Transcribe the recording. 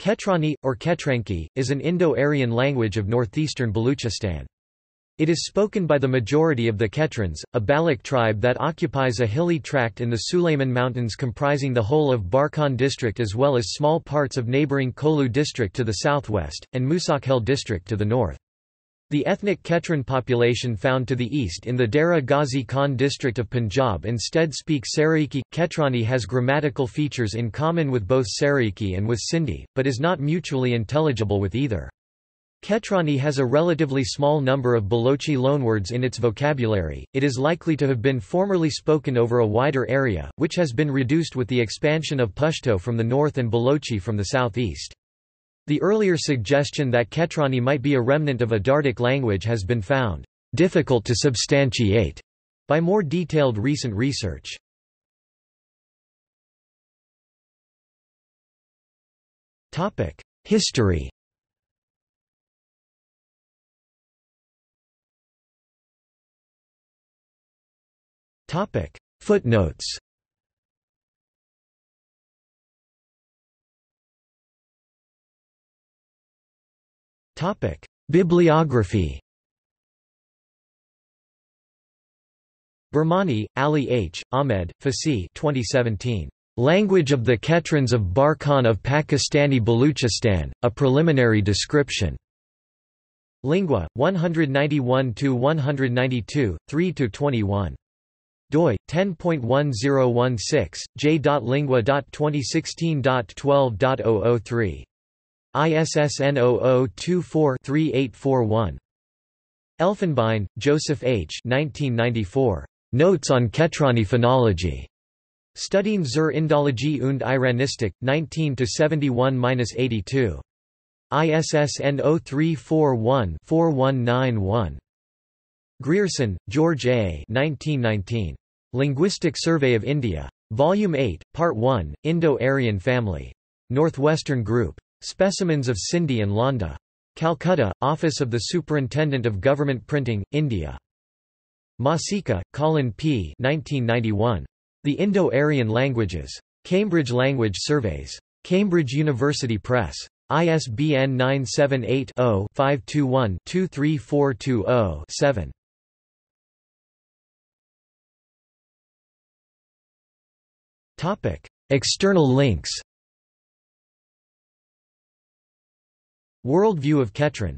Khetrani, or Khetranki, is an Indo-Aryan language of northeastern Balochistan. It is spoken by the majority of the Khetrans, a Baloch tribe that occupies a hilly tract in the Sulaiman Mountains comprising the whole of Barkhan district as well as small parts of neighbouring Kohlu district to the southwest, and Musakhel district to the north. The ethnic Khetran population found to the east in the Dera Ghazi Khan district of Punjab instead speak Saraiki. Khetrani has grammatical features in common with both Saraiki and with Sindhi, but is not mutually intelligible with either. Khetrani has a relatively small number of Balochi loanwords in its vocabulary, it is likely to have been formerly spoken over a wider area, which has been reduced with the expansion of Pashto from the north and Balochi from the southeast. The earlier suggestion that Khetrani might be a remnant of a Dardic language has been found difficult to substantiate by more detailed recent research. History Footnotes Bibliography Burmani, Ali H., Ahmed, Fasi 2017. Language of the Khetrans of Barkhan of Pakistani Balochistan, a preliminary description. Lingua, 191-192, 3-21 doi 10.1016 j.lingua.2016.12.003 ISSN 0024-3841. Elfenbein, Joseph H. 1994. Notes on Khetrani phonology. Studien zur Indologie und Iranistik, 19-71-82. ISSN 0341-4191. Grierson, George A. 1919. Linguistic Survey of India. Volume 8, Part 1, Indo-Aryan Family. Northwestern Group. Specimens of Sindhi and Lahnda. Calcutta, Office of the Superintendent of Government Printing, India. Masica, Colin P. 1991. The Indo-Aryan Languages. Cambridge Language Surveys. Cambridge University Press. ISBN 978 0 521 23420 7. External links Worldview of Khetran